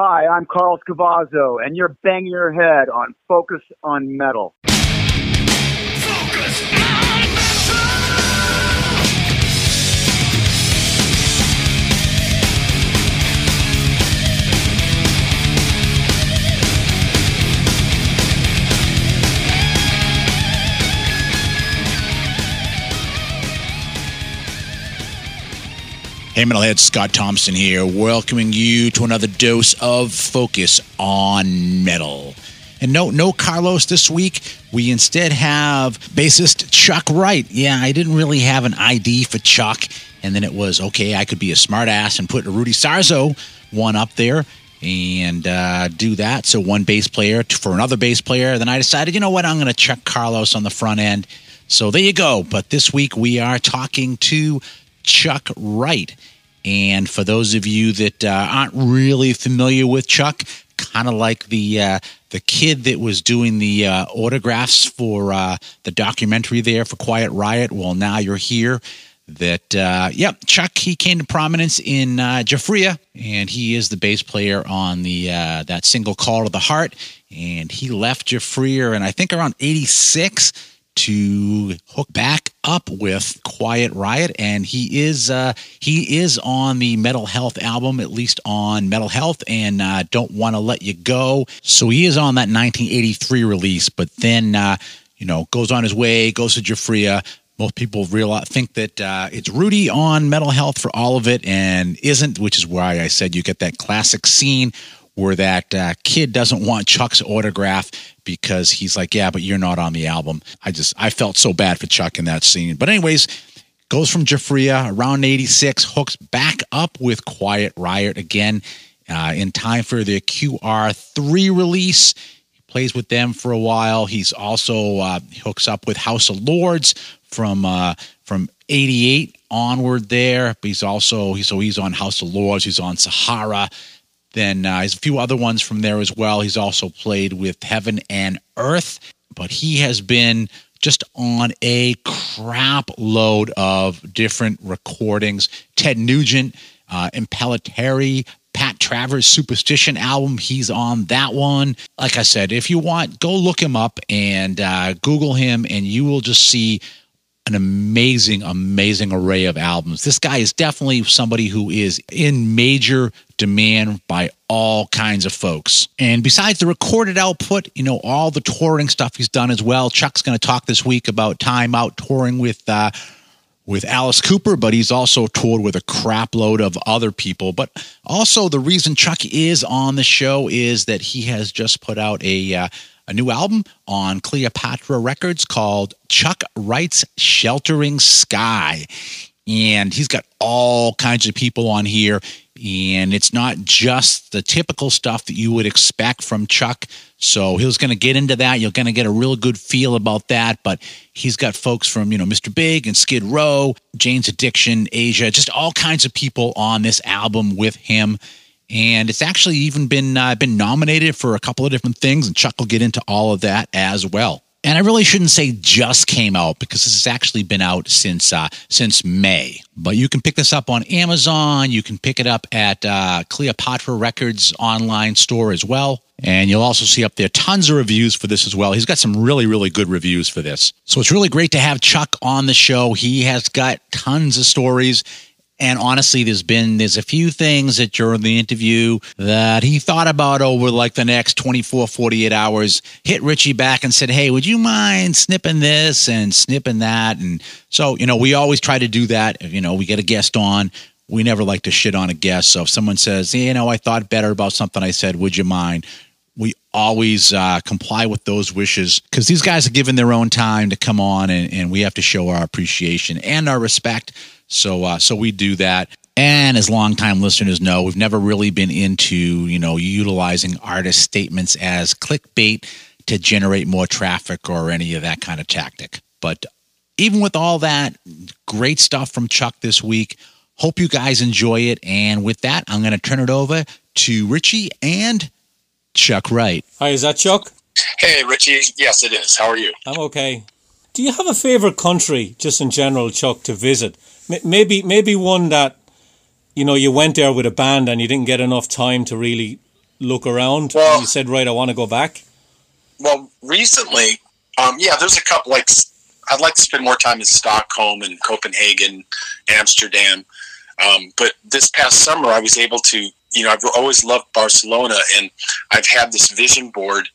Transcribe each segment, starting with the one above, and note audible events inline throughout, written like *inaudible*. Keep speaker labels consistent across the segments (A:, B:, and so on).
A: Hi, I'm Carlos Cavazo, and you're banging your head on Focus on Metal.
B: Hey, Metalhead, Scott Thompson here, welcoming you to another dose of Focus on Metal. And no, no Carlos this week. We instead have bassist Chuck Wright. Yeah, I didn't really have an ID for Chuck, and then it was okay. I could be a smartass and put a Rudy Sarzo one up there and uh, do that. So one bass player for another bass player. Then I decided, you know what, I'm going to check Carlos on the front end. So there you go. But this week we are talking to Chuck Wright. And for those of you that uh, aren't really familiar with Chuck, kind of like the uh, the kid that was doing the uh, autographs for uh, the documentary there for Quiet Riot. Well, now you're here. That uh, yep, Chuck he came to prominence in uh, Giuffria, and he is the bass player on the uh, that single "Call to the Heart." And he left Giuffria, and I think around '86 to hook back up with Quiet Riot, and he is uh, he is on the Metal Health album, at least on Metal Health, and uh, Don't Want to Let You Go. So he is on that 1983 release, but then uh, you know goes on his way, goes to Giuffria. Most people realize think that uh, it's Rudy on Metal Health for all of it, and isn't, which is why I said you get that classic scene where that uh, kid doesn't want Chuck's autograph because he's like, yeah, but you're not on the album. I just, I felt so bad for Chuck in that scene. But, anyways, goes from Giuffria around 86, hooks back up with Quiet Riot again uh, in time for the QR3 release. He plays with them for a while. He's also uh, hooks up with House of Lords from uh, from 88 onward there. But he's also, so he's on House of Lords, he's on Sahara. Then uh, a few other ones from there as well. He's also played with Heaven and Earth, but he has been just on a crap load of different recordings. Ted Nugent, uh, Pat Travers' Superstition album. He's on that one. Like I said, if you want, go look him up and uh, Google him, and you will just see an amazing, amazing array of albums. This guy is definitely somebody who is in major demand by all kinds of folks. And besides the recorded output, you know, all the touring stuff he's done as well. Chuck's going to talk this week about time out touring with uh, with Alice Cooper, but he's also toured with a crap load of other people. But also, the reason Chuck is on the show is that he has just put out a uh, a new album on Cleopatra Records called Chuck Wright's Sheltering Sky. And he's got all kinds of people on here. And it's not just the typical stuff that you would expect from Chuck. So he's going to get into that. You're going to get a real good feel about that. But he's got folks from, you know, Mr. Big and Skid Row, Jane's Addiction, Asia, just all kinds of people on this album with him and it's actually even been uh, been nominated for a couple of different things, and Chuck will get into all of that as well. And I really shouldn't say just came out because this has actually been out since uh, since May. But you can pick this up on Amazon. You can pick it up at uh, Cleopatra Records online store as well. And you'll also see up there tons of reviews for this as well. He's got some really, really good reviews for this. So it's really great to have Chuck on the show. He has got tons of stories. And honestly, there's been there's a few things that during the interview that he thought about over like the next 24, 48 hours, hit Richie back and said, Hey, would you mind snipping this and snipping that? And so, you know, we always try to do that. You know, we get a guest on. We never like to shit on a guest. So if someone says, you know, I thought better about something I said, would you mind? Always uh, comply with those wishes because these guys are given their own time to come on and, and we have to show our appreciation and our respect so uh, so we do that. And as longtime listeners know, we've never really been into, you know, utilizing artist statements as clickbait to generate more traffic or any of that kind of tactic. But even with all that, great stuff from Chuck this week. Hope you guys enjoy it. And with that, I'm going to turn it over to Richie and Chuck Wright.
C: Hi, is that Chuck?
D: Hey, Richie. Yes, it is. How are you?
C: I'm okay. Do you have a favorite country, just in general, Chuck, to visit? maybe maybe one that you know you went there with a band and you didn't get enough time to really look around?
D: Well-
C: and you said, right, I want to go back.
D: Well, recently, um, yeah, there's a couple. Like, I'd like to spend more time in Stockholm and Copenhagen, Amsterdam. Um, but this past summer, I was able to. You know, I've always loved Barcelona, and I've had this vision board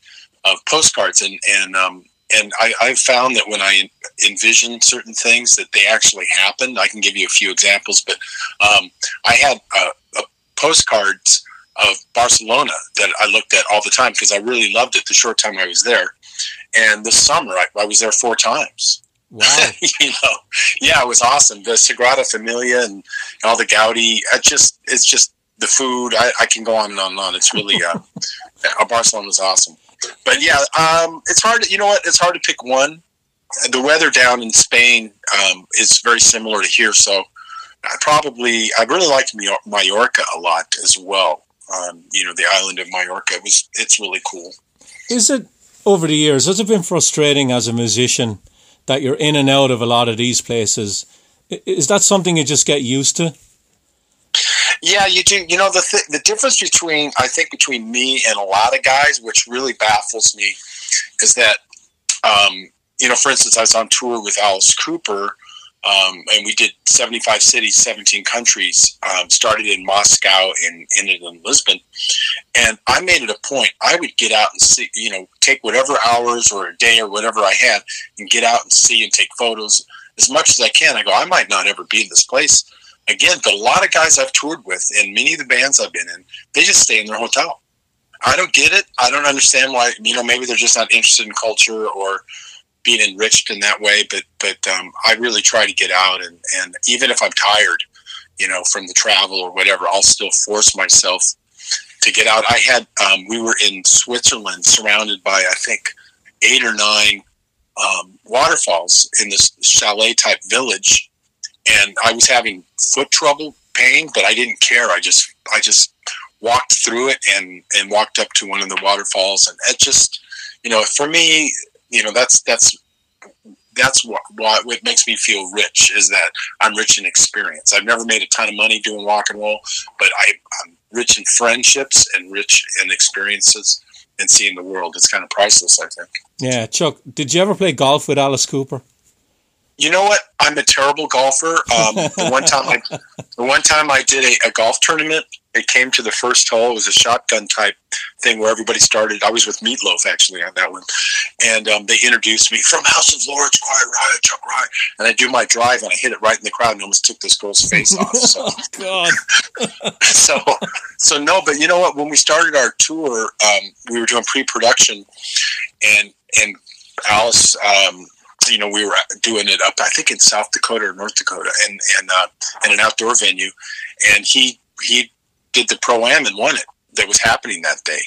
D: of postcards, and and um, and I, I've found that when I envision certain things, that they actually happen. I can give you a few examples, but um, I had uh, a postcards of Barcelona that I looked at all the time because I really loved it the short time I was there. And this summer, I, I was there four times.
C: Wow. *laughs*
D: you know, yeah, it was awesome. The Sagrada Familia and all the Gaudi. I just, it's just the food. I, I can go on and on and on. It's really, uh, *laughs* uh, Barcelona was awesome. But yeah, um, it's hard. To, you know what? It's hard to pick one. The weather down in Spain um, is very similar to here, so I probably I really Major- Mallorca a lot as well. Um, you know, the island of Mallorca it was it's really cool.
C: Is it over the years? Has it been frustrating as a musician that you're in and out of a lot of these places? Is that something you just get used to?
D: Yeah, you do. You know the th- the difference between I think between me and a lot of guys, which really baffles me, is that um, you know, for instance, I was on tour with Alice Cooper, um, and we did seventy five cities, seventeen countries. Um, started in Moscow and ended in Lisbon, and I made it a point. I would get out and see, you know, take whatever hours or a day or whatever I had, and get out and see and take photos as much as I can. I go, I might not ever be in this place again, a lot of guys I've toured with and many of the bands I've been in, they just stay in their hotel. I don't get it. I don't understand why. You know, maybe they're just not interested in culture or being enriched in that way. But but um, I really try to get out, and and even if I'm tired, you know, from the travel or whatever, I'll still force myself to get out. I had um, we were in Switzerland, surrounded by I think eight or nine um, waterfalls in this chalet type village and I was having foot trouble, pain, but I didn't care. I just I just walked through it and and walked up to one of the waterfalls, and it just you know for me, you know that's that's that's what, what what makes me feel rich is that I'm rich in experience. I've never made a ton of money doing rock and roll, but I, I'm rich in friendships and rich in experiences and seeing the world. It's kind of priceless, I think.
C: Yeah, Chuck, did you ever play golf with Alice Cooper?
D: You know what? I'm a terrible golfer. Um, the one time I, *laughs* the one time I did a, a golf tournament, it came to the first hole. It was a shotgun type thing where everybody started. I was with Meatloaf actually on that one, and um, they introduced me from House of Lords, Quiet Riot, Chuck Wright, and I do my drive and I hit it right in the crowd and almost took this girl's face *laughs* off. So,
C: Oh, God. *laughs*
D: so, so no. But you know what? When we started our tour, um, we were doing pre-production, and and Alice. Um, you know, we were doing it up, I think in South Dakota or North Dakota, and and uh, in an outdoor venue, and he he did the pro am and won it. That was happening that day.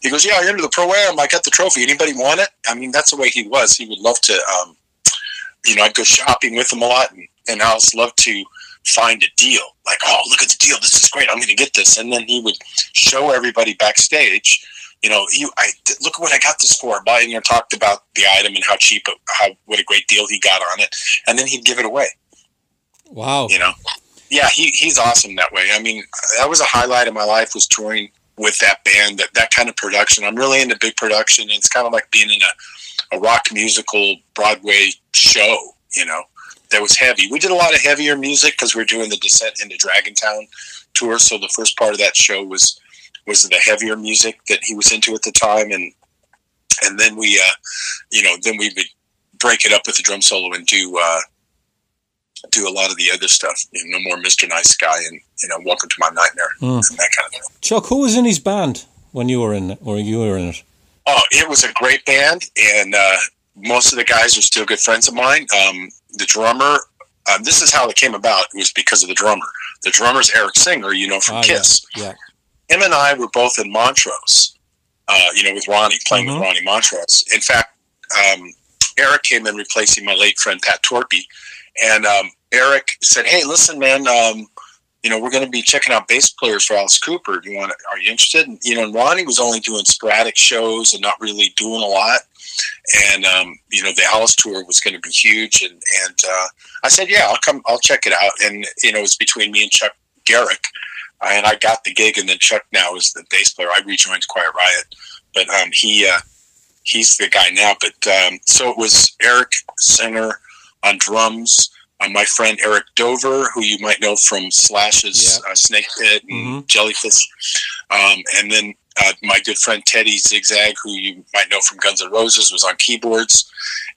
D: He goes, "Yeah, I entered the pro am. I got the trophy. Anybody want it?" I mean, that's the way he was. He would love to. Um, you know, I'd go shopping with him a lot, and, and Alice loved to find a deal. Like, oh, look at the deal. This is great. I'm going to get this. And then he would show everybody backstage you know, you I look at what I got this for. You talked about the item and how cheap, uh, how what a great deal he got on it, and then he'd give it away.
C: Wow.
D: You know, yeah, he he's awesome that way. I mean, that was a highlight of my life was touring with that band. That that kind of production. I'm really into big production. And it's kind of like being in a a rock musical Broadway show. You know, that was heavy. We did a lot of heavier music because we are doing the Descent into Dragontown tour. So the first part of that show was was the heavier music that he was into at the time, and and then we, uh, you know, then we would break it up with the drum solo and do uh, do a lot of the other stuff. You know, no more Mr. Nice Guy and you know, Welcome to My Nightmare
C: Mm.
D: and that kind of thing.
C: Chuck, who was in his band when you were in it, or you were in it?
D: Oh, it was a great band, and uh, most of the guys are still good friends of mine. Um, the drummer, um, this is how it came about. It was because of the drummer. The drummer's Eric Singer, you know, from
C: Ah,
D: Kiss.
C: Yeah.
D: Him and I were both in Montrose, uh, you know, with Ronnie, playing
C: Mhm.
D: with Ronnie Montrose. In fact, um, Eric came in replacing my late friend Pat Torpey. And um, Eric said, Hey, listen, man, um, you know, we're going to be checking out bass players for Alice Cooper. Do you want? Are you interested? And, you know, and Ronnie was only doing sporadic shows and not really doing a lot. And um, you know, the Alice tour was going to be huge. And and uh, I said, yeah, I'll come. I'll check it out. And you know, it was between me and Chuck Garrick and I got the gig. And then Chuck now is the bass player. I rejoined Quiet Riot, but um, he uh, he's the guy now. But um, so it was Eric Singer on drums. Uh, my friend Eric Dover, who you might know from Slash's
C: Yeah.
D: uh, Snake Pit and
C: Mhm.
D: Jellyfish, um, and then uh, my good friend Teddy Zigzag, who you might know from Guns N' Roses, was on keyboards,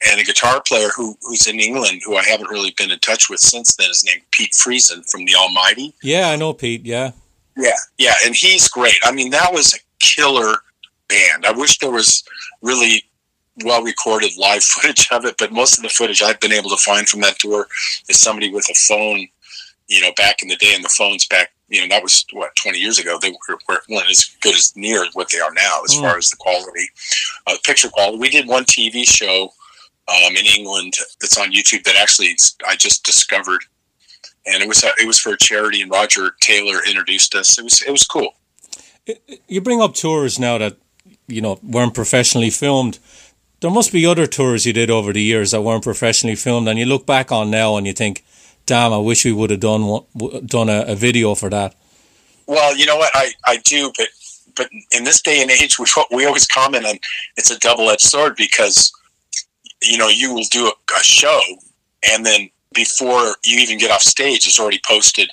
D: and a guitar player who who's in England, who I haven't really been in touch with since then, is named Pete Friesen from the Almighty.
C: Yeah, I know Pete. Yeah.
D: Yeah, yeah, and he's great. I mean, that was a killer band. I wish there was really well recorded live *laughs* footage of it, but most of the footage I've been able to find from that tour is somebody with a phone. You know, back in the day, and the phones back, you know, that was what twenty years ago. They were, were weren't as good as near what they are now, as
C: Mm.
D: far as the quality, uh, picture quality. We did one TV show um, in England that's on YouTube that actually I just discovered, and it was it was for a charity, and Roger Taylor introduced us. It was it was cool.
C: You bring up tours now that you know weren't professionally filmed. There must be other tours you did over the years that weren't professionally filmed, and you look back on now and you think, "Damn, I wish we would have done one, w- done a, a video for that."
D: Well, you know what I, I do, but but in this day and age, *laughs* we we always comment on it's a double edged sword because you know you will do a, a show and then before you even get off stage, it's already posted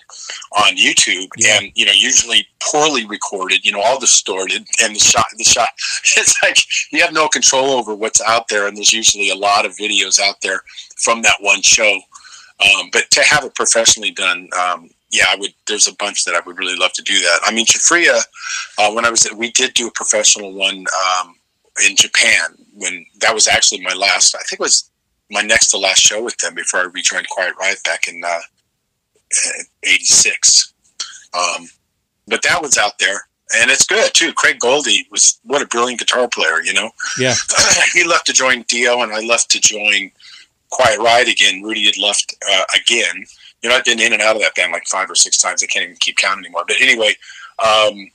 D: on YouTube,
C: Yeah.
D: and you know usually poorly recorded, you know all distorted, and the shot the shot. *laughs* It's like you have no control over what's out there, and there's usually a lot of videos out there from that one show. Um, but to have it professionally done, um, yeah, I would. There's a bunch that I would really love to do that. I mean, Giuffria, uh, when I was, we did do a professional one um, in Japan. When that was actually my last, I think it was my next to last show with them before I rejoined Quiet Riot back in uh, '86. Um, but that was out there, and it's good too. Craig Goldy was what a brilliant guitar player, you know.
C: Yeah, *laughs*
D: he left to join Dio, and I left to join Quiet Riot again. Rudy had left uh, again. You know, I've been in and out of that band like five or six times. I can't even keep count anymore. But anyway, um,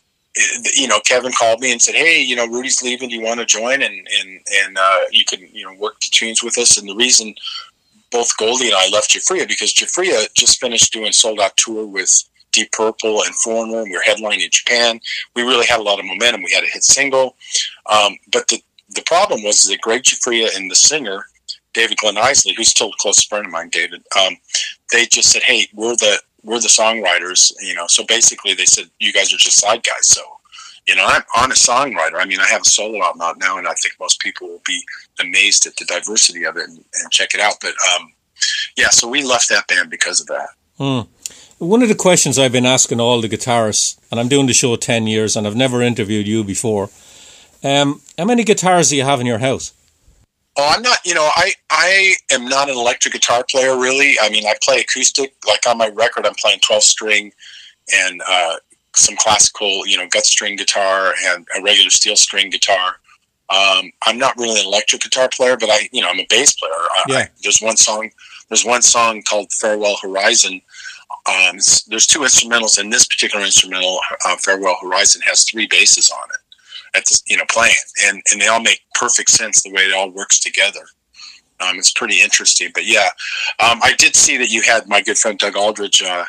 D: you know, Kevin called me and said, "Hey, you know, Rudy's leaving. Do you want to join? And and and uh, you can you know work the tunes with us." And the reason both Goldy and I left Giuffria because Giuffria just finished doing sold out tour with Deep Purple and Foreigner, and we were headlining in Japan. We really had a lot of momentum. We had a hit single, um, but the the problem was that Gregg Giuffria and the singer David Glenn Eisley, who's still a close friend of mine, David, um, they just said, "Hey, we're the we're the songwriters," you know. So basically, they said, "You guys are just side guys." So, you know, I'm on a songwriter. I mean, I have a solo album out now, and I think most people will be amazed at the diversity of it and, and check it out. But um, yeah, so we left that band because of that.
C: Hmm. One of the questions I've been asking all the guitarists, and I'm doing the show 10 years and I've never interviewed you before. Um, how many guitars do you have in your house?
D: Oh, I'm not. You know, I I am not an electric guitar player really. I mean, I play acoustic. Like on my record, I'm playing 12 string and uh, some classical, you know, gut string guitar and a regular steel string guitar. Um, I'm not really an electric guitar player, but I, you know, I'm a bass player. I,
C: Yeah.
D: I, there's one song. There's one song called "Farewell Horizon." Um, there's two instrumentals, and this particular instrumental, uh, "Farewell Horizon," has three basses on it at the, you know playing and and they all make perfect sense the way it all works together um, it's pretty interesting but yeah um, i did see that you had my good friend doug aldrich uh,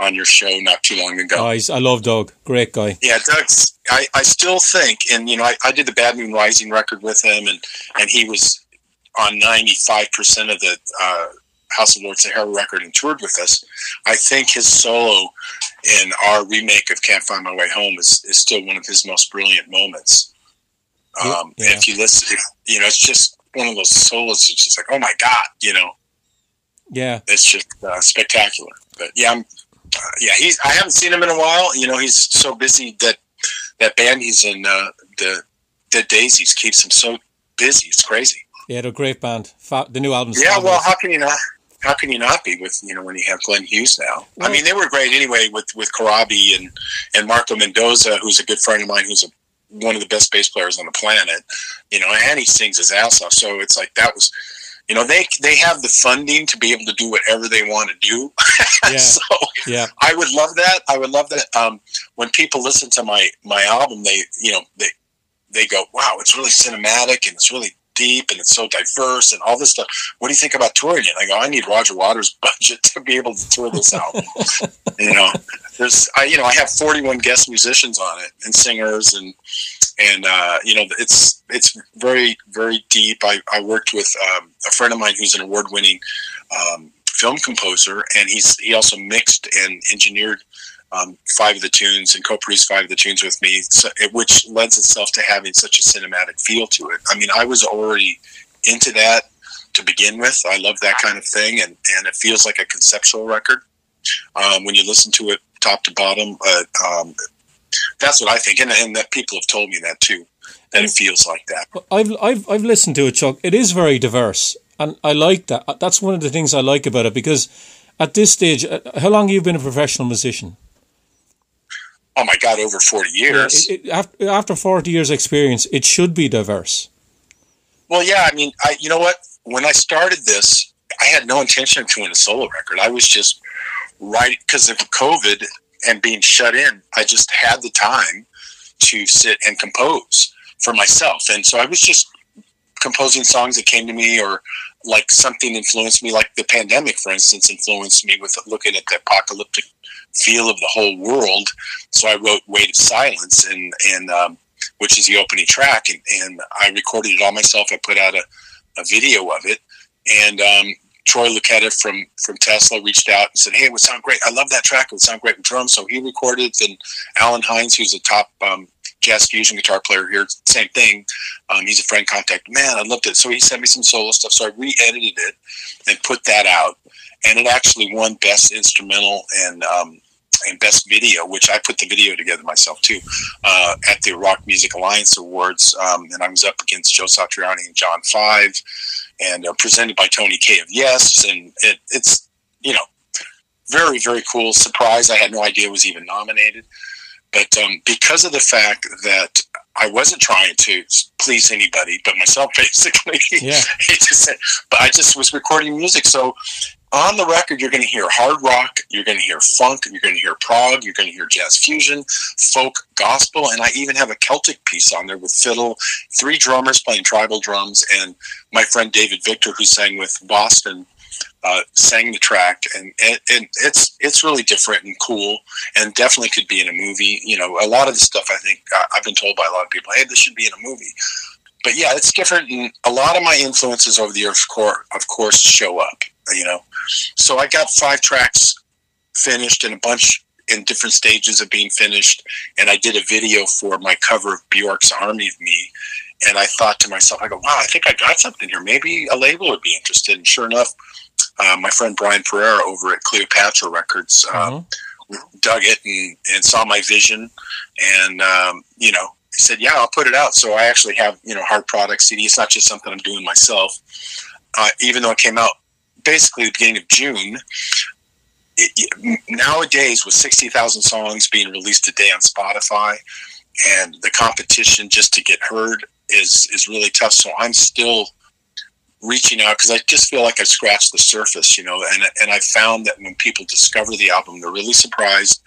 D: on your show not too long ago
C: Oh, I love Doug. Great guy.
D: yeah doug's I, I still think and you know I, I did the bad moon rising record with him and and he was on 95% of the uh, house of lord sahara record and toured with us i think his solo in our remake of can't find my way home is, is still one of his most brilliant moments um,
C: Yeah.
D: if you listen if, you know it's just one of those solos it's just like oh my god you know
C: Yeah.
D: it's just uh, spectacular but yeah I'm, uh, yeah he's i haven't seen him in a while you know he's so busy that that band he's in uh, the the daisies keeps him so busy it's crazy
C: Yeah, they're a great band. The new album's
D: yeah well how can you not how can you not be with you know when you have Glenn Hughes now? I mean, they were great anyway with with Corabi and and Marco Mendoza, who's a good friend of mine, who's a, one of the best bass players on the planet. You know, and he sings his ass off. So it's like that was, you know, they they have the funding to be able to do whatever they want to do. *laughs*
C: Yeah.
D: so
C: yeah.
D: I would love that. I would love that. Um, when people listen to my my album, they you know they they go, wow, it's really cinematic and it's really deep and it's so diverse and all this stuff. What do you think about touring it? I go, I need Roger Waters' *laughs* budget to be able to tour this album. *laughs* you know, there's, I, you know, I have 41 guest musicians on it and singers and, and, uh, you know, it's, it's very, very deep. I, I worked with um, a friend of mine who's an award winning um, film composer and he's, he also mixed and engineered um, five of the tunes and co-produced five of the tunes with me, so, which lends itself to having such a cinematic feel to it. I mean, I was already into that to begin with. I love that kind of thing, and, and it feels like a conceptual record um, when you listen to it top to bottom. Uh, um, that's what I think, and, and that people have told me that too. That it feels like that.
C: I've I've I've listened to it, Chuck. It is very diverse, and I like that. That's one of the things I like about it because at this stage, uh, how long have you been a professional musician?
D: Oh my god, over forty years.
C: It, it, after forty years experience, it should be diverse.
D: Well, yeah, I mean, I you know what? When I started this, I had no intention of doing a solo record. I was just writing because of COVID and being shut in. I just had the time to sit and compose for myself, and so I was just composing songs that came to me or like something influenced me like the pandemic for instance influenced me with looking at the apocalyptic feel of the whole world. So I wrote "Weight of Silence," and and um, which is the opening track, and, and, I recorded it all myself. I put out a, a video of it, and um, Troy Luccketta from from Tesla reached out and said, "Hey, it would sound great. I love that track. It would sound great with drums." So he recorded. It. Then Allen Hinds, who's a top um, jazz fusion guitar player here, same thing. Um, he's a friend contact. Man, I loved it. So he sent me some solo stuff. So I re-edited it and put that out and it actually won best instrumental and um, and best video, which I put the video together myself too, uh, at the Rock Music Alliance Awards, um, and I was up against Joe Satriani and John Five, and uh, presented by Tony Kaye of Yes, and it, it's you know very very cool surprise. I had no idea it was even nominated, but um, because of the fact that I wasn't trying to please anybody but myself, *laughs* basically.
C: Yeah.
D: just, but I just was recording music, so on the record, you're going to hear hard rock, you're going to hear funk, you're going to hear prog, you're going to hear jazz fusion, folk, gospel, and I even have a Celtic piece on there with fiddle, three drummers playing tribal drums, and my friend David Victor, who sang with Boston, uh, sang the track, and, it's it's really different and cool, and definitely could be in a movie. You know, a lot of the stuff I think I've been told by a lot of people, hey, this should be in a movie. But yeah, it's different, and a lot of my influences over the years, of course, show up you know. So I got five tracks finished and a bunch in different stages of being finished. And I did a video for my cover of Bjork's Army of Me. And I thought to myself, I go, wow, I think I got something here. Maybe a label would be interested. And sure enough, uh, my friend Brian Perera over at Cleopatra Records uh, mm-hmm. dug it and, and, saw my vision. And, um, you know, he said, yeah, I'll put it out. So I actually have, you know, hard product CD. It's not just something I'm doing myself. Uh, even though it came out basically the beginning of June. It, it, nowadays, with 60,000 songs being released a day on Spotify, and the competition just to get heard is is really tough. So I'm still reaching out because I just feel like I've scratched the surface, you know, and and I found that when people discover the album, they're really surprised.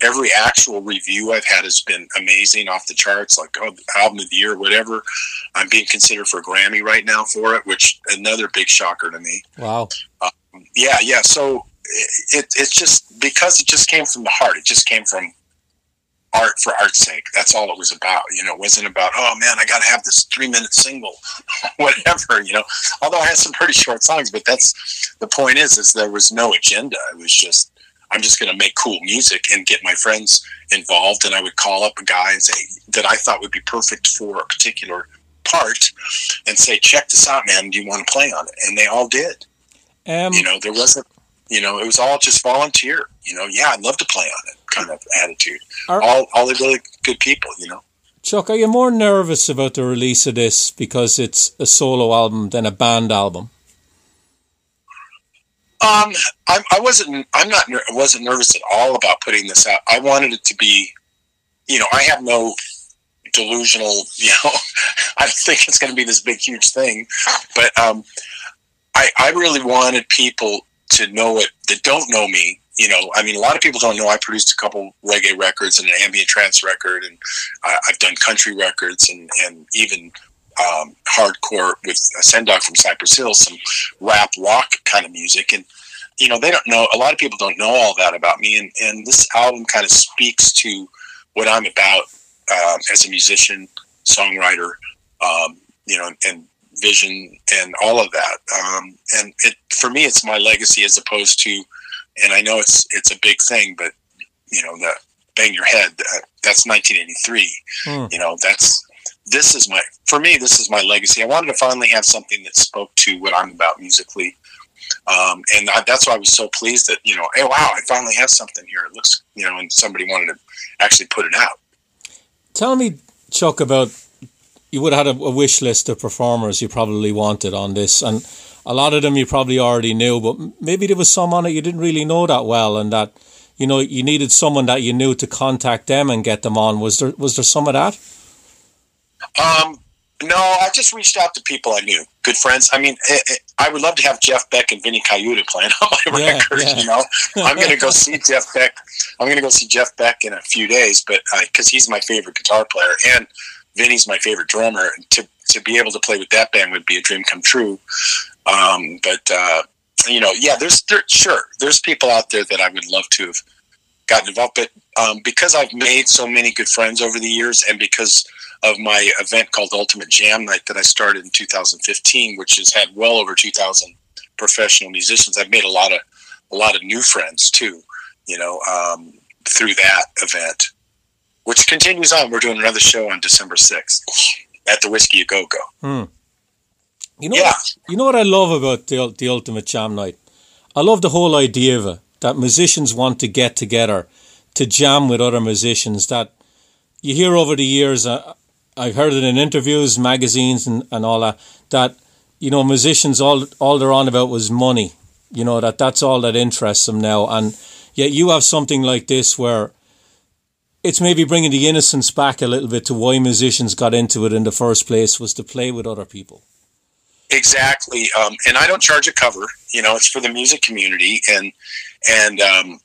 D: Every actual review I've had has been amazing, off the charts, like oh, album of the year, whatever. I'm being considered for a Grammy right now for it, which another big shocker to me.
C: Wow.
D: Um, yeah, yeah. So it, it it's just because it just came from the heart. It just came from art for art's sake. That's all it was about. You know, it wasn't about, oh man, I got to have this three minute single, *laughs* whatever, you know, although I had some pretty short songs, but that's the point is, is there was no agenda. It was just, I'm just going to make cool music and get my friends involved. And I would call up a guy and say that I thought would be perfect for a particular part and say, check this out, man. Do you want to play on it? And they all did. Um, you know, there wasn't, you know, it was all just volunteer. You know, yeah, I'd love to play on it kind of attitude. Are, all, all the really good people, you know.
C: Chuck, are you more nervous about the release of this because it's a solo album than a band album?
D: Um, I, I wasn't. I'm not. I wasn't nervous at all about putting this out. I wanted it to be. You know, I have no delusional. *laughs* You know, I think it's going to be this big, huge thing. But um, I, I really wanted people to know it that don't know me you know, I mean, a lot of people don't know I produced a couple reggae records and an ambient trance record, and I, have done country records and, and even um, hardcore with Sen Dog from Cypress Hill, some rap rock kind of music, and you know they don't know. A lot of people don't know all that about me, and and this album kind of speaks to what I'm about um, as a musician, songwriter, um, you know, and vision and all of that. Um, and it for me, it's my legacy as opposed to, and I know it's it's a big thing, but you know, the bang your head. Uh, that's 1983. Hmm. You know, that's this is my for me. This is my legacy. I wanted to finally have something that spoke to what I'm about musically. Um, and I, that's why I was so pleased that you know, hey, wow, I finally have something here. It looks, you know, and somebody wanted to actually put it out.
C: Tell me, Chuck, about you would have had a, a, wish list of performers you probably wanted on this, and a lot of them you probably already knew, but maybe there was some on it you didn't really know that well, and that you know you needed someone that you knew to contact them and get them on. Was there was there some of that?
D: Um, no, I just reached out to people I knew, good friends. I mean, it, it, I would love to have Jeff Beck and Vinnie Colaiuta playing *laughs* on my yeah, record. Yeah. You know, I'm going to go *laughs* see Jeff Beck. I'm going to go see Jeff Beck in a few days, but because he's my favorite guitar player, and Vinnie's my favorite drummer. To to be able to play with that band would be a dream come true. Um, but uh, you know, yeah, there's there, sure there's people out there that I would love to have gotten involved, but um, because I've made so many good friends over the years, and because of my event called Ultimate Jam Night that I started in 2015, which has had well over 2,000 professional musicians, I've made a lot of a lot of new friends too. You know, um, through that event which continues on. We're doing another show on December 6th at the Whisky A Go Go.
C: Hmm. You know, yeah. what, you know what I love about the, the Ultimate Jam Night? I love the whole idea of it, that musicians want to get together to jam with other musicians. That you hear over the years, uh, I've heard it in interviews, magazines, and, and all that, that, you know, musicians, all, all they're on about was money. You know, that that's all that interests them now. And yet you have something like this where it's maybe bringing the innocence back a little bit to why musicians got into it in the first place was to play with other people.
D: Exactly, um, and I don't charge a cover. You know, it's for the music community, and and um,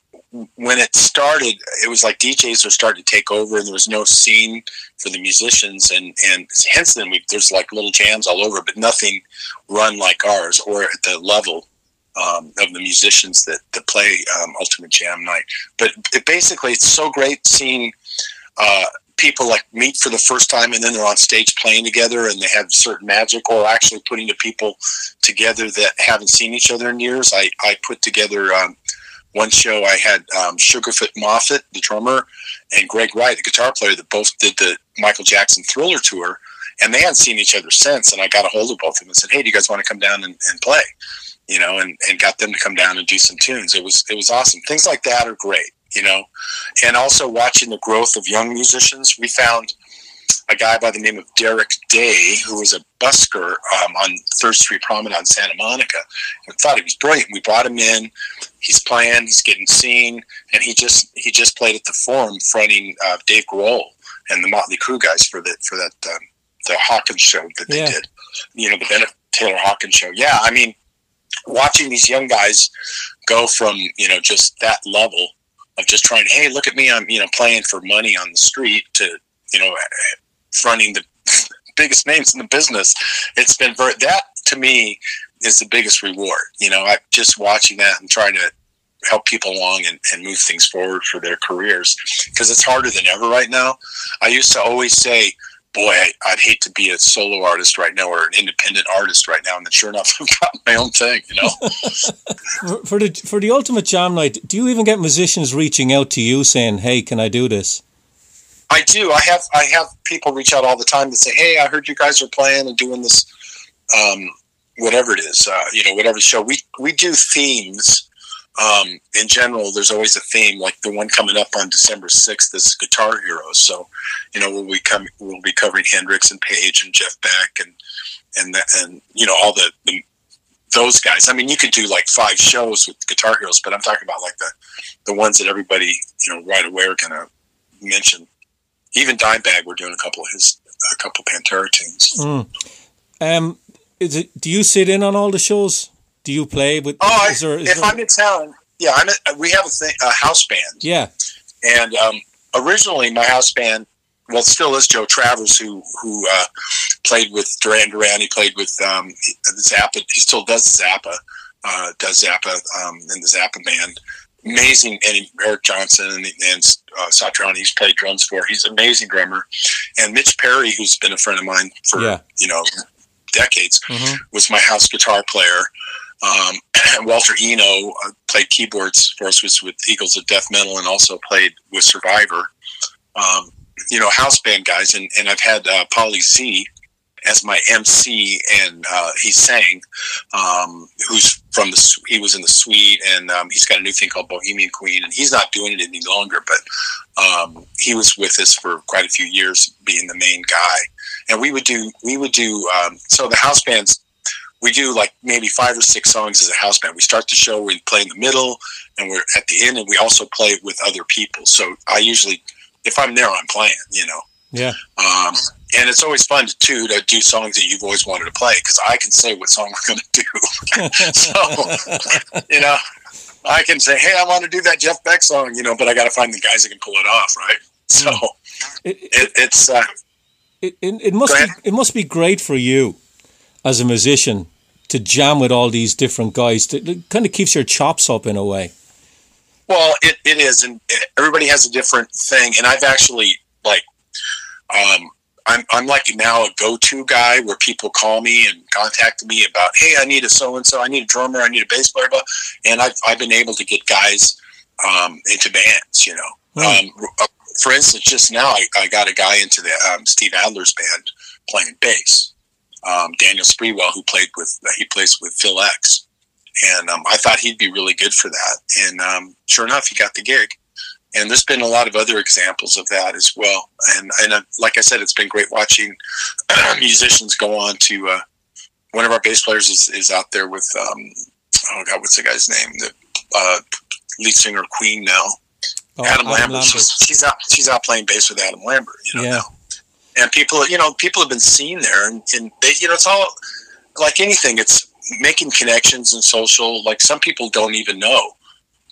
D: when it started, it was like DJs were starting to take over, and there was no scene for the musicians, and and hence then we, there's like little jams all over, but nothing run like ours or at the level um, of the musicians that, that play um, Ultimate Jam Night. But it basically, it's so great seeing uh, people like meet for the first time and then they're on stage playing together and they have certain magic or actually putting the people together that haven't seen each other in years. I, I put together um, one show, I had um, Sugarfoot Moffett, the drummer, and Greg Wright, the guitar player, that both did the Michael Jackson Thriller tour. And they hadn't seen each other since. And I got a hold of both of them and said, Hey, do you guys want to come down and, and play? you know, and, and got them to come down and do some tunes. It was it was awesome. Things like that are great, you know. And also watching the growth of young musicians. We found a guy by the name of Derek Day, who was a busker um, on Third Street Promenade in Santa Monica. and thought he was brilliant. We brought him in. He's playing. He's getting seen, and he just he just played at the Forum, fronting uh, Dave Grohl and the Motley Crue guys for that for that um, the Hawkins show that they yeah. did. You know, the Bennett Taylor Hawkins show. Yeah, I mean, watching these young guys go from you know just that level of just trying hey look at me i'm you know playing for money on the street to you know fronting the *laughs* biggest names in the business. It's been very that to me is the biggest reward you know i just watching that and trying to help people along and, and move things forward for their careers. Because it's harder than ever right now. I used to always say boy, I, would hate to be a solo artist right now or an independent artist right now. And then sure enough, *laughs* I've got my own thing, you
C: know. *laughs* for the for the ultimate jam night, do you even get musicians reaching out to you saying, "Hey, can I do this?"
D: I do. I have I have people reach out all the time to say, "Hey, I heard you guys are playing and doing this, um, whatever it is, uh, you know, whatever show." We we do themes um, in general, there's always a theme. Like the one coming up on December sixth is Guitar Heroes. So, you know, we'll be coming, we'll be covering Hendrix and Page and Jeff Beck and and the, and you know all the, the those guys. I mean, you could do like five shows with Guitar Heroes, but I'm talking about like the the ones that everybody you know right away are going to mention. Even Dimebag, we're doing a couple of his a couple Pantera tunes.
C: Mm. Um, is it? Do you sit in on all the shows? Do you play with?
D: Oh, I, there, if there... I'm in town, yeah, I'm. A, we have a, thing, a house band.
C: Yeah,
D: and um, originally my house band, well, still is Joe Travers, who who uh, played with Duran Duran. He played with um, Zappa. He still does Zappa. Uh, does Zappa um, in the Zappa band. Amazing, and Eric Johnson and, and uh, Satriani, he's played drums for. He's an amazing drummer. And Mitch Perry, who's been a friend of mine for
C: Yeah.
D: you know decades,
C: Mhm.
D: was my house guitar player. Um, *clears throat* Walter Eno uh, played keyboards for us was with Eagles of Death Metal and also played with Survivor. Um, you know, house band guys, and, and I've had uh, Paulie Z as my MC, and uh, he sang. Um, who's from the he was in the Sweet, and um, he's got a new thing called Bohemian Queen, and he's not doing it any longer, but um, he was with us for quite a few years, being the main guy. And we would do we would do um, so the house bands we do like maybe five or six songs as a house band. We start the show, we play in the middle, and we're at the end, and we also play with other people. So I usually, if I'm there, I'm playing, you know.
C: Yeah.
D: Um, and it's always fun too to do songs that you've always wanted to play because I can say what song we're going to do. *laughs* so, you know, I can say, "Hey, I want to do that Jeff Beck song," you know, but I got to find the guys that can pull it off, right? So
C: It,
D: it, it's uh,
C: it, it, it must be it must be great for you as a musician to jam with all these different guys. To, it kind of keeps your chops up in a way.
D: Well, it, it is, and everybody has a different thing. And I've actually like, um, I'm I'm like now a go-to guy where people call me and contact me about, hey, I need a so and so, I need a drummer, I need a bass player, blah. and I've I've been able to get guys um, into bands. You know,
C: Hmm.
D: um, uh, for instance, just now I, I got a guy into the um, Steve Adler's band playing bass. Um, Daniel Spreewell, who played with he plays with Phil X and um, I thought he'd be really good for that. And um, sure enough, he got the gig. And there's been a lot of other examples of that as well. And and uh, like I said, it's been great watching *clears throat* musicians go on to. Uh, one of our bass players is, is out there with um, oh god, what's the guy's name? The uh, lead singer Queen now,
C: Oh,
D: Adam, Lambert. She's, she's out she's out playing bass with Adam Lambert. You know
C: Yeah.
D: now. And people, you know, people have been seen there, and, and they, you know, it's all like anything. It's making connections and social. Like some people don't even know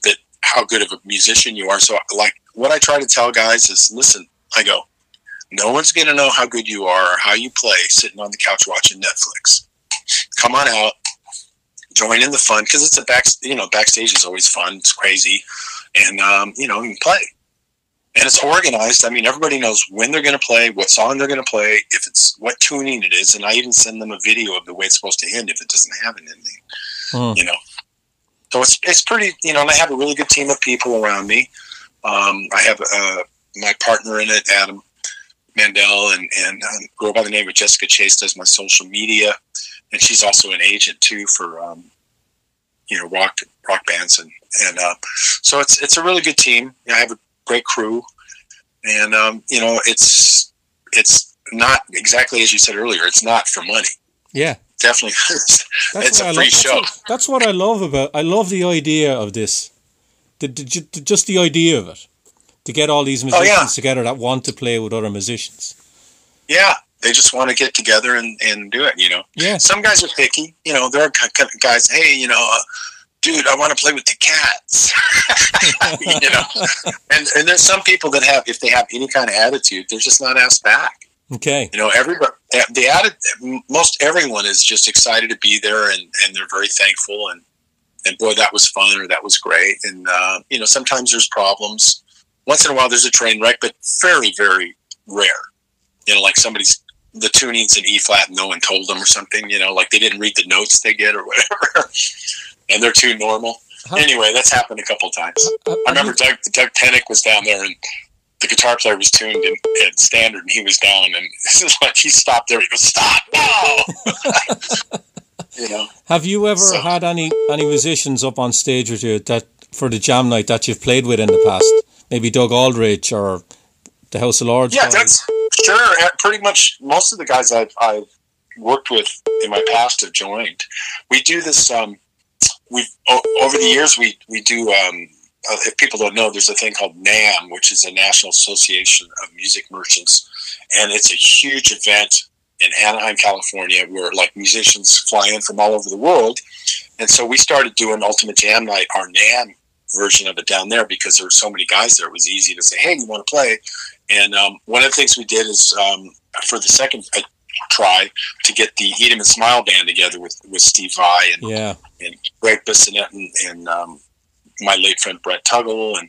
D: that how good of a musician you are. So, like, what I try to tell guys is, listen. I go, no one's going to know how good you are or how you play sitting on the couch watching Netflix. Come on out, join in the fun because it's a back. You know, backstage is always fun. It's crazy, and um, you know, you can play. And it's organized. I mean, everybody knows when they're going to play, what song they're going to play, if it's what tuning it is, and I even send them a video of the way it's supposed to end if it doesn't have an ending.
C: Hmm.
D: You know, so it's it's pretty. You know, and I have a really good team of people around me. Um, I have uh, my partner in it, Adam Mandel, and and um, a girl by the name of Jessica Chase does my social media, and she's also an agent too for um, you know rock rock bands and and uh, so it's it's a really good team. I have a great crew, and um, you know it's it's not exactly as you said earlier. It's not for money.
C: Yeah.
D: Definitely, *laughs*
C: That's
D: it's
C: what
D: a
C: I
D: free
C: love. That's
D: show.
C: what, that's what I love about. I love the idea of this, the, the, ju- just the idea of it, to get all these musicians
D: Oh, yeah.
C: together that want to play with other musicians.
D: Yeah, they just want to get together and, and do it. You know,
C: Yeah,
D: some guys are picky. You know, there are guys. Hey, you know, uh, dude, I want to play with the cats. *laughs* you know, and and there's some people that have, if they have any kind of attitude, they're just not asked back.
C: okay,
D: You know, everybody, the added, most everyone is just excited to be there, and and they're very thankful. And and boy, that was fun, or that was great. And uh, you know, sometimes there's problems. Once in a while, there's a train wreck, but very, very rare. You know, like somebody's the tuning's in E flat and no one told them or something. You know, like they didn't read the notes they get or whatever, *laughs* and they're too normal.
C: How-
D: Anyway, that's happened a couple times.
C: Uh,
D: I remember Doug, Doug Pinnick was down there and the guitar player was tuned in at standard and he was down and *laughs* this is like he stopped there. He goes, Stop no *laughs* You know.
C: Have you ever
D: So-
C: had any any musicians up on stage with you that for the jam night that you've played with in the past? Maybe Doug Aldrich or the House of Lords.
D: Yeah,
C: guys?
D: that's sure. uh, Pretty much most of the guys I've, I've worked with in my past have joined. We do this. Um, we've over the years we we do. Um, uh, if people don't know, there's a thing called NAMM, which is a National Association of Music Merchants, and it's a huge event in Anaheim, California, where like musicians fly in from all over the world. And so we started doing Ultimate Jam Night, our NAMM version of it down there because there were so many guys there. It was easy to say, "Hey, you want to play?" And um, one of the things we did is um, for the second, uh, try to get the Eat 'em and Smile band together with, with Steve Vai and,
C: Yeah.
D: and Gregg Bissonette and, and um, my late friend Brett Tuggle and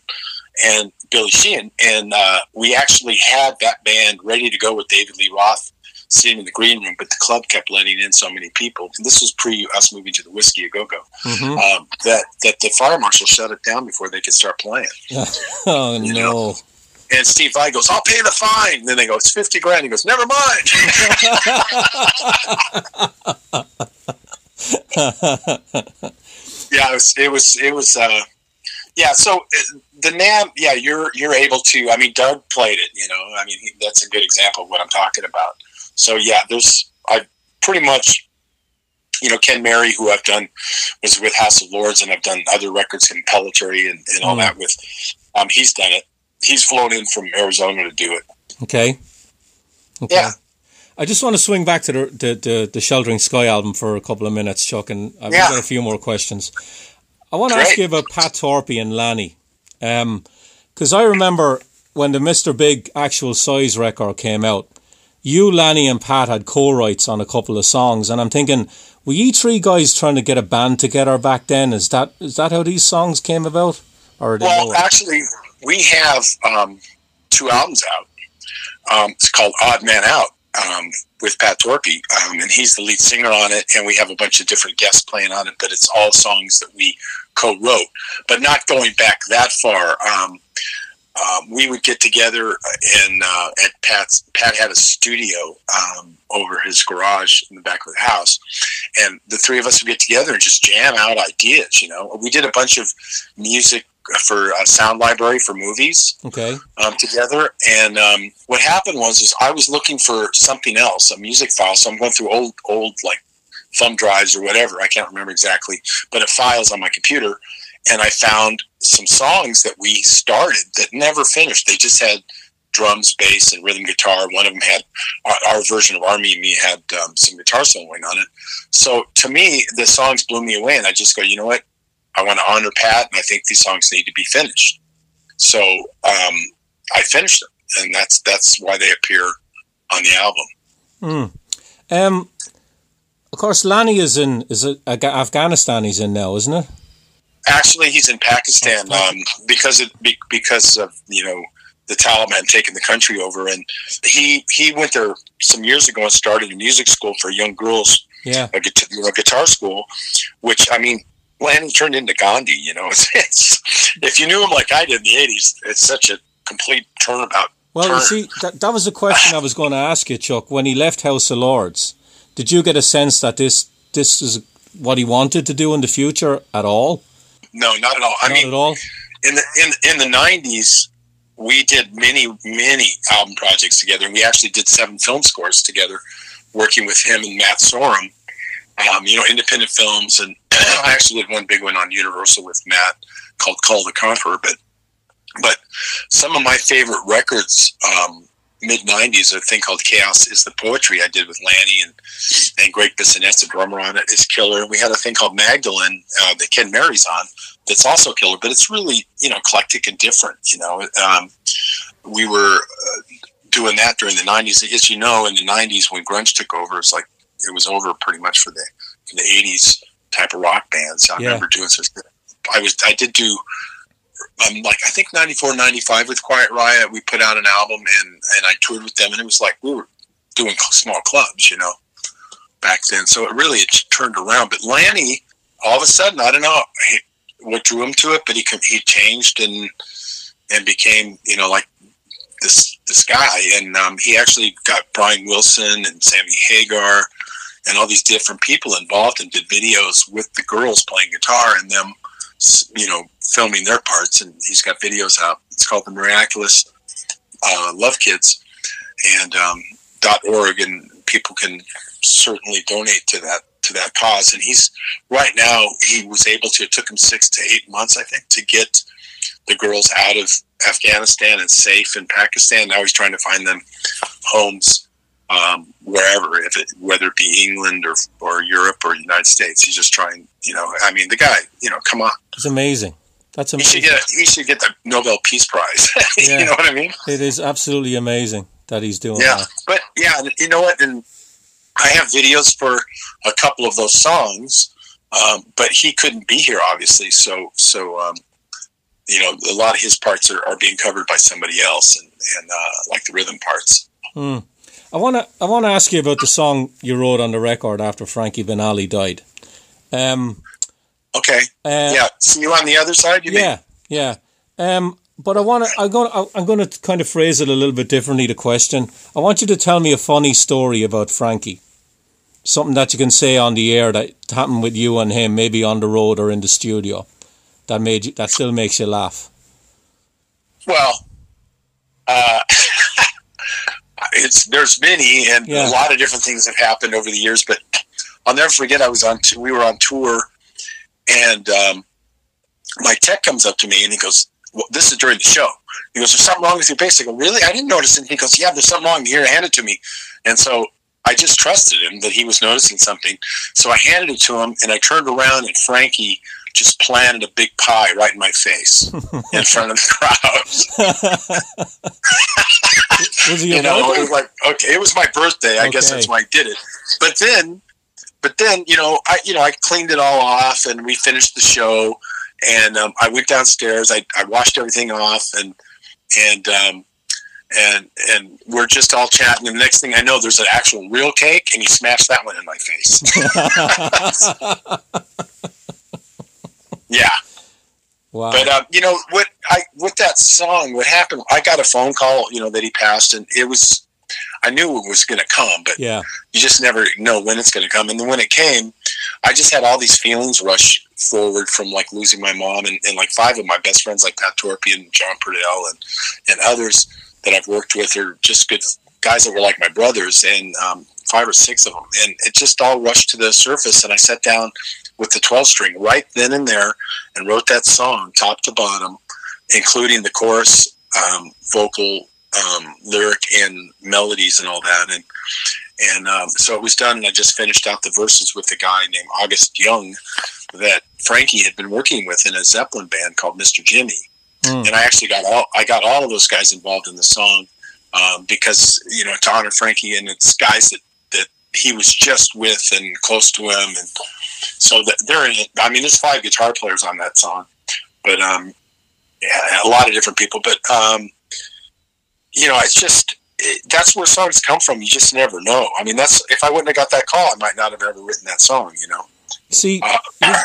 D: and Billy Sheehan. And uh, we actually had that band ready to go with David Lee Roth sitting in the green room, but the club kept letting in so many people. And this was pre us moving to the Whisky a Go Go.
C: hmm
D: Um, that that the fire marshal shut it down before they could start playing. *laughs*
C: Oh
D: You
C: no.
D: And Steve Vai goes, "I'll pay the fine." And then they go, "It's fifty grand." He goes, "Never mind." *laughs* yeah, it was. It was. It was. Uh, yeah. So uh, the NAMM. Yeah, you're you're able to. I mean, Doug played it. You know. I mean, he, that's a good example of what I'm talking about. So yeah, there's. I pretty much. You know, Ken Mary, who I've done was with House of Lords, and I've done other records Impellitteri and, and all
C: Mm.
D: that with. Um, he's done it. He's flown in from Arizona to do it.
C: Okay. Okay.
D: Yeah.
C: I just want to swing back to the the, the, the Sheltering Sky album for a couple of minutes, Chuck, and I've
D: Yeah.
C: got a few more questions. I want to ask you about Pat Torpey and Lanny, um, because I remember when the Mr. Big actual size record came out, you, Lanny, and Pat had co-writes on a couple of songs, and I'm thinking, were you three guys trying to get a band together back then? Is that is that how these songs came about, or are they
D: Well, actually, we have um, two albums out. Um, it's called Odd Man Out um, with Pat Torpey, um, and he's the lead singer on it. And we have a bunch of different guests playing on it, but it's all songs that we co-wrote. But not going back that far. Um, um, we would get together and uh, at Pat's. Pat had a studio um, over his garage in the back of the house, and the three of us would get together and just jam out ideas. You know, we did a bunch of music for a sound library for movies
C: okay?
D: um, together. And um, what happened was, is I was looking for something else, a music file. So I'm going through old, old like thumb drives or whatever. I can't remember exactly, but it files on my computer. And I found some songs that we started that never finished. They just had drums, bass, and rhythm guitar. One of them had our, our version of Army and Me had um, some guitar soloing on it. So to me, the songs blew me away, and I just go, you know what? I want to honor Pat, and I think these songs need to be finished. So um, I finished them, and that's that's why they appear on the album.
C: Um, of course, Lanny is in is it Afghanistan? He's in now, isn't it?
D: Actually, he's in Pakistan um, because it because of you know the Taliban taking the country over, and he he went there some years ago and started a music school for young girls,
C: Yeah.
D: a guitar, you know, guitar school, which I mean. Lanny turned into Gandhi, you know. *laughs* It's, it's, if you knew him like I did in the '80s, it's such a complete turnabout.
C: Well, you see, that, that was the question I was going to ask you, Chuck. When he left House of Lords, did you get a sense that this this is what he wanted to do in the future at all?
D: No, not at all. I
C: Not
D: mean,
C: at all.
D: in the in in the '90s, we did many many album projects together, and we actually did seven film scores together, working with him and Matt Sorum. Um, you know, independent films, and I actually did one big one on Universal with Matt called "Kull the Conqueror." But but some of my favorite records, um, mid '90s, a thing called "Chaos Is the Poetry" I did with Lanny and and Gregg Bissonette, the drummer on it, is killer. And we had a thing called Magdallan uh, that Ken Mary's on that's also killer, but it's really you know eclectic and different. You know, um, we were uh, doing that during the '90s. As you know, in the '90s when grunge took over, it's like it was over pretty much for the for the '80s type of rock bands. I
C: Yeah.
D: remember doing some. I was I did do. Um, like I think 94, 95 with Quiet Riot, we put out an album and and I toured with them, and it was like we were doing small clubs, you know, back then. So it really it turned around. But Lanny, all of a sudden, I don't know what drew him to it, but he he changed and and became you know like this this guy. And um, he actually got Brian Wilson and Sammy Hagar and all these different people involved and did videos with the girls playing guitar and them you know filming their parts. And he's got videos out. It's called the Miraculous uh, Love Kids and um, .org, and people can certainly donate to that to that cause. And he's right now he was able to. It took him six to eight months, I think, to get the girls out of Afghanistan and safe in Pakistan. Now he's trying to find them homes um, wherever, if it, whether it be England or or Europe or United States. He's just trying. You know, I mean, the guy. You know, come on.
C: It's amazing. That's
D: He
C: amazing.
D: should get. He should get the Nobel Peace Prize. *laughs*
C: Yeah.
D: you know what I mean?
C: It is absolutely amazing that he's doing
D: Yeah,
C: that.
D: but yeah, you know what? And I have videos for a couple of those songs, um, but he couldn't be here, obviously. So, so um, you know, a lot of his parts are, are being covered by somebody else, and, and uh, like the rhythm parts.
C: Hmm. I want to I want to ask you about the song you wrote on the record after Frankie Banali died. Um,
D: okay.
C: Uh,
D: yeah. See you on the other side.
C: yeah.
D: Mean?
C: Yeah. Um, but I want to. I'm going. I'm going to kind of phrase it a little bit differently. The question. I want you to tell me a funny story about Frankie. Something that you can say on the air that happened with you and him, maybe on the road or in the studio, that made you, that still makes you laugh.
D: Well, uh, *laughs* it's there's many, and yeah. a lot of different things have happened over the years. But I'll never forget. I was on. We were on tour, and um, my tech comes up to me and he goes, well, "This is during the show." He goes, "There's something wrong with your bass." I go, "Really? I didn't notice." And he goes, "Yeah, there's something wrong. Here, hand it to me." And so I just trusted him that he was noticing something. So I handed it to him, and I turned around, and Frankie just planted a big pie right in my face *laughs* in front of the crowd. *laughs*
C: was he
D: you know, it was like okay, it was my birthday. I okay. guess that's why I did it. But then, but then, you know, I you know I cleaned it all off, and we finished the show, and um, I went downstairs. I, I washed everything off, and and um, and and we're just all chatting. And the next thing I know, there's an actual real cake, and he smashed that one in my face. *laughs*
C: Wow.
D: But uh, you know what? I with that song, what happened? I got a phone call, you know, that he passed, and it was. I knew it was going to come, but
C: yeah.
D: you just never know when it's going to come. And then when it came, I just had all these feelings rush forward from like losing my mom and, and like five of my best friends, like Pat Torpey and John Purdell and and others that I've worked with are just good guys that were like my brothers, and um, five or six of them, and it just all rushed to the surface. And I sat down with the 12 string right then and there and wrote that song top to bottom, including the chorus, um, vocal, um, lyric, and melodies and all that. And and um, so it was done, and I just finished out the verses with a guy named August Young that Frankie had been working with in a Zeppelin band called Mr. Jimmy. Mm. And I actually got all I got all of those guys involved in the song um, because you know to honor Frankie and it's guys that that he was just with and close to him, and so that they're in it. I mean, there's five guitar players on that song, but um, yeah, a lot of different people. But um, you know, it's just it, that's where songs come from. You just never know. I mean, that's if I wouldn't have got that call, I might not have ever written that song. You know.
C: See, uh,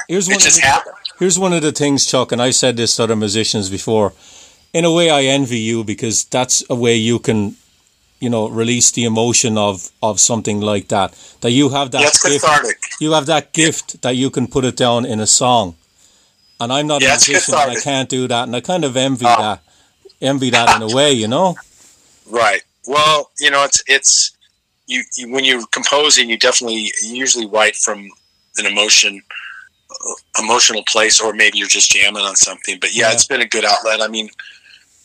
C: here's, one the, here's one of the things, Chuck, and I've said this to other musicians before. In a way, I envy you because that's a way you can, you know, release the emotion of of something like that. That you have that
D: that's
C: gift.
D: Cathartic.
C: You have that gift yeah. that you can put it down in a song. And I'm not
D: yeah,
C: a musician, and I can't do that, and I kind of envy oh. that, envy that in a way, you know. *laughs*
D: Right. Well, you know, it's it's you, you when you're composing, you definitely usually write from an emotion uh, emotional place or maybe you're just jamming on something but yeah, yeah. it's been a good outlet i mean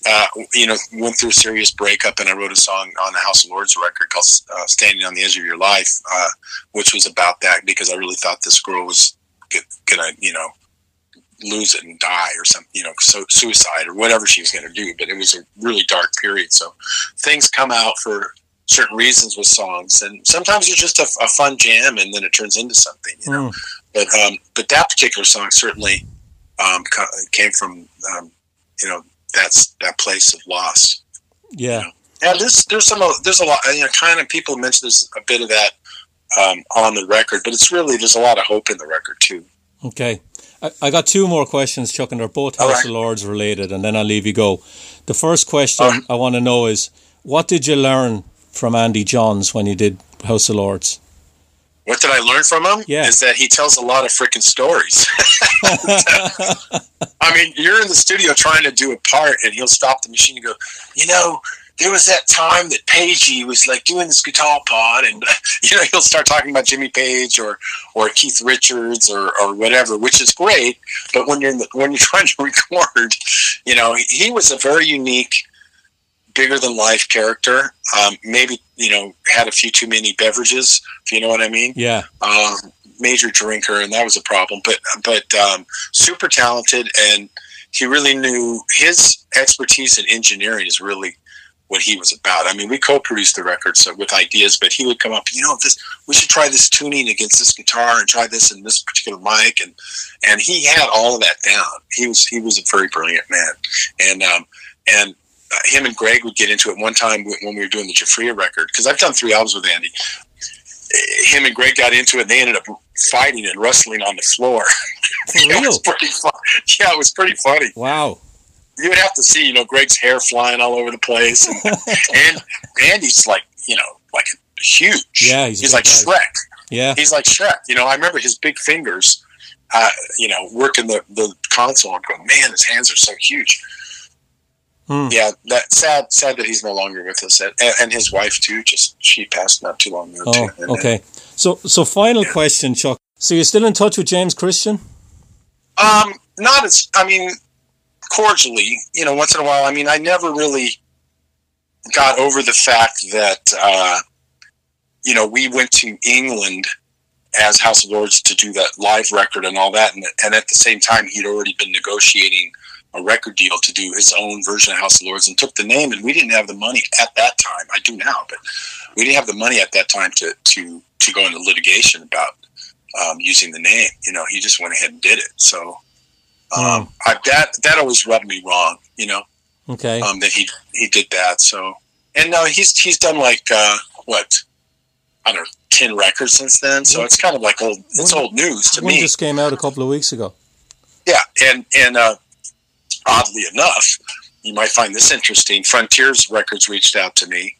D: uh, you know went through a serious breakup and i wrote a song on the house of lords record called uh, standing on the edge of your life uh, which was about that because i really thought this girl was gonna you know lose it and die or something you know so suicide or whatever she was going to do but it was a really dark period so things come out for certain reasons with songs, and sometimes it's just a, a fun jam, and then it turns into something, you know. Mm. But um, but that particular song certainly um, came from um, you know that's that place of loss.
C: Yeah.
D: You know? Yeah, there's there's some there's a lot you know kind of people mention there's a bit of that um, on the record, but it's really there's a lot of hope in the record too.
C: Okay. I, I got two more questions, Chuck, and they're both House right. of Lords related, and then I'll leave you go. The first question right. I want to know is what did you learn from Andy Johns when you did House of Lords?
D: What did I learn from him?
C: Yeah.
D: Is that he tells a lot of freaking stories. *laughs* I mean, you're in the studio trying to do a part, and he'll stop the machine and go, you know, there was that time that Pagey was like doing this guitar part, and *laughs* you know he'll start talking about Jimmy Page or or Keith Richards or, or whatever, which is great. But when you're the, when you're trying to *laughs* record, you know he was a very unique bigger than life character. Um, maybe you know had a few too many beverages, if you know what I mean.
C: Yeah.
D: Um, major drinker, and that was a problem. But but um, super talented, and he really knew his expertise in engineering is really what he was about. I mean, we co-produced the record so with ideas, but he would come up, you know, this we should try this tuning against this guitar and try this in this particular mic, and and he had all of that down. He was he was a very brilliant man, and um, and him and Gregg would get into it one time when we were doing the Giuffria record because I've done three albums with Andy. Him and Gregg got into it, and they ended up fighting and wrestling on the floor. *laughs* It was pretty fun. Yeah, it was pretty funny
C: Wow.
D: you would have to see, you know, Gregg's hair flying all over the place, and *laughs* and Andy's like, you know, like huge.
C: Yeah, he's big
D: like
C: guy.
D: Shrek.
C: Yeah.
D: He's like Shrek. You know, I remember his big fingers, uh, you know, working the the console and going, man, his hands are so huge.
C: Hmm.
D: Yeah, that sad sad that he's no longer with us, and, and his wife too. Just she passed not too long ago.
C: Oh,
D: too.
C: Okay. So, so final question, Chuck. So you're still in touch with James Christian?
D: Um, not as I mean, cordially. You know, once in a while. I mean, I never really got over the fact that uh, you know we went to England as House of Lords to do that live record and all that, and, and at the same time he'd already been negotiating a record deal to do his own version of House of Lords and took the name, and we didn't have the money at that time. I do now, but we didn't have the money at that time to to to go into litigation about um, using the name. You know, he just went ahead and did it. So um, I, that that always rubbed me wrong. You know,
C: Okay.
D: um, that he he did that. So and no, he's he's done like uh, what I don't know, ten records since then. So it's kind of like old. It's old news to me.
C: just came out a couple of weeks ago.
D: Yeah, and and uh, oddly enough, you might find this interesting. Frontiers Records reached out to me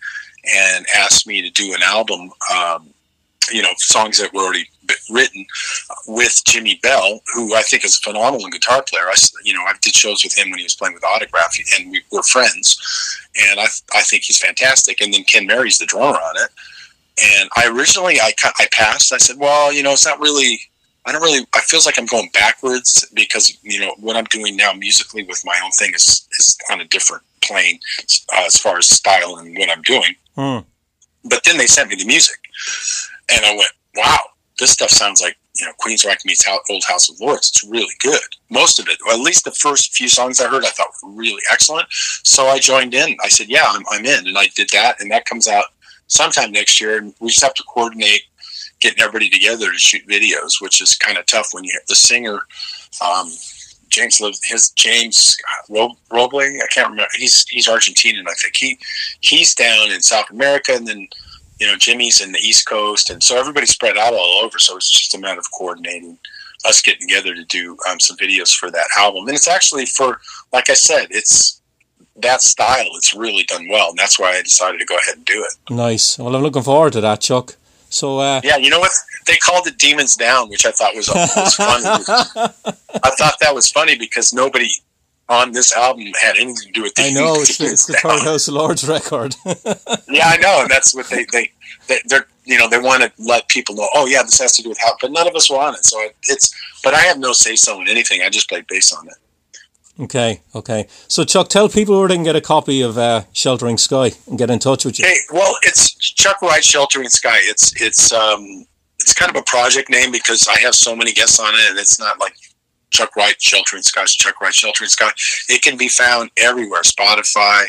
D: and asked me to do an album. Um, you know, songs that were already written with Jimi Bell, who I think is a phenomenal guitar player. I, you know, I did shows with him when he was playing with Autograph, and we were friends. And I, I think he's fantastic. And then Ken Mary's the drummer on it. And I originally I, I passed. I said, well, you know, it's not really I don't really. I feels like I'm going backwards because you know what I'm doing now musically with my own thing is is on a different plane uh, as far as style and what I'm doing.
C: Hmm.
D: But then they sent me the music, and I went, "Wow, this stuff sounds like you know Queensryche meets Old House of Lords. It's really good. Most of it, or at least the first few songs I heard, I thought were really excellent. So I joined in. I said, "Yeah, I'm, I'm in," and I did that, and that comes out sometime next year. And we just have to coordinate getting everybody together to shoot videos, which is kind of tough when you the singer. Um, James his James Ro- Roble. I can't remember. He's he's Argentinian, I think. He he's down in South America, and then you know Jimi's in the East Coast, and so everybody's spread out all over. So it's just a matter of coordinating us getting together to do um, some videos for that album. And it's actually for, like I said, it's that style. It's really done well, and that's why I decided to go ahead and do it.
C: Nice. Well, I'm looking forward to that, Chuck. So, uh,
D: Yeah, you know what? They called it Demons Down, which I thought was, was funny. *laughs* I thought that was funny because nobody on this album had anything to do with
C: I know it's the, it's the Third House of Lords record. *laughs*
D: Yeah, I know, and that's what they they, they they're you know they want to let people know. Oh, yeah, this has to do with how, but none of us were on it, so it, it's. But I have no say so in anything. I just play bass on it.
C: Okay, okay. So, Chuck, tell people where they can get a copy of uh, Sheltering Sky and get in touch with you.
D: Hey, well, it's Chuck Wright Sheltering Sky. It's it's um it's kind of a project name because I have so many guests on it, and it's not like Chuck Wright Sheltering Sky. Chuck Wright Sheltering Sky. It can be found everywhere: Spotify,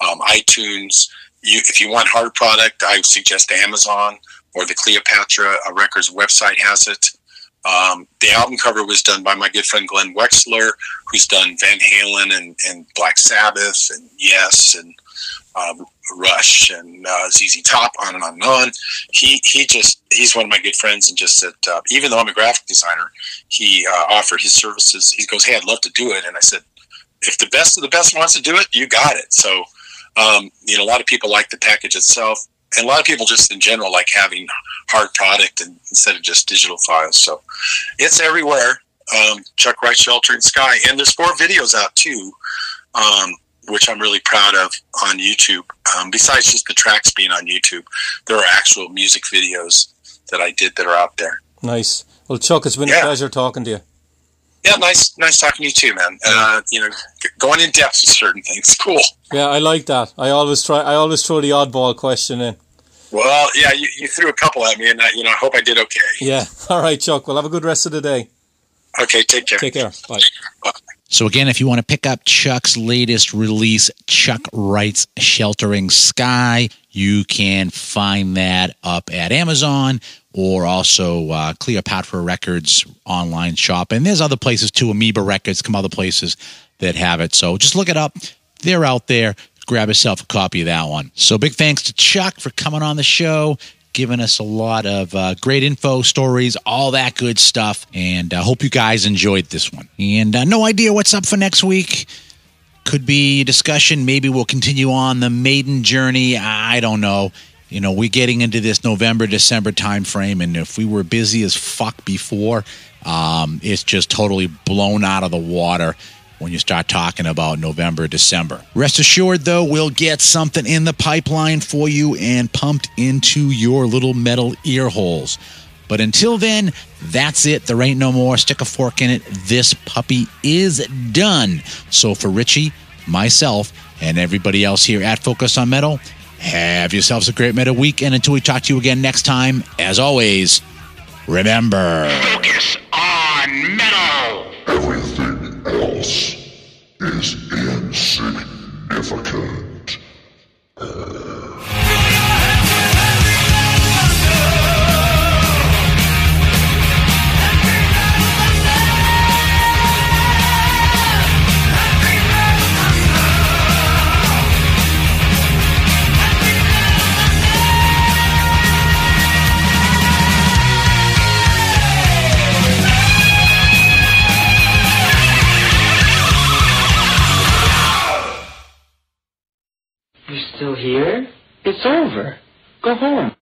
D: um, iTunes. You, if you want hard product, I suggest Amazon or the Cleopatra Records website has it. Um, the album cover was done by my good friend Glenn Wexler, who's done Van Halen and, and Black Sabbath and Yes and um, Rush and uh, ZZ Top, on and on and on. He he just he's one of my good friends, and just said uh, even though I'm a graphic designer, he uh, offered his services. He goes, "Hey, I'd love to do it," and I said, "If the best of the best wants to do it, you got it." So, um, you know, a lot of people like the package itself, and a lot of people just in general like having hard product and, instead of just digital files. So, it's everywhere. Um, Chuck Wright Sheltering Sky, and there's four videos out too. Um, which I'm really proud of on YouTube. Um, besides just the tracks being on YouTube, there are actual music videos that I did that are out there.
C: Nice. Well, Chuck, it's been a pleasure talking to you.
D: Yeah, nice, nice talking to you too, man. Uh, you know, going in depth with certain things, *laughs* cool.
C: Yeah, I like that. I always try. I always throw the oddball question in.
D: Well, yeah, you, you threw a couple at me, and I, you know, I hope I did okay.
C: Yeah. *laughs* All right, Chuck. Well, have a good rest of the day.
D: Okay, take care.
C: Take care. Bye.
D: Bye.
B: So, again, if you want to pick up Chuck's latest release, Chuck Wright's Sheltering Sky, you can find that up at Amazon or also uh, Cleopatra Records online shop. And there's other places too, Amoeba Records, come other places that have it. So just look it up. They're out there. Grab yourself a copy of that one. So big thanks to Chuck for coming on the show giving us a lot of uh, great info, stories, all that good stuff. And I uh, hope you guys enjoyed this one. And uh, no idea what's up for next week. Could be discussion. Maybe we'll continue on the maiden journey. I don't know. You know, we're getting into this November, December time frame, and if we were busy as fuck before, um, it's just totally blown out of the water when you start talking about November, December. Rest assured, though, we'll get something in the pipeline for you and pumped into your little metal ear holes. But until then, that's it. There ain't no more. Stick a fork in it. This puppy is done. So for Richie, myself, and everybody else here at Focus on Metal, have yourselves a great metal week. And until we talk to you again next time, as always, remember
E: Focus on Metal. Everything else is insignificant.
F: You're still here? It's over. Go home.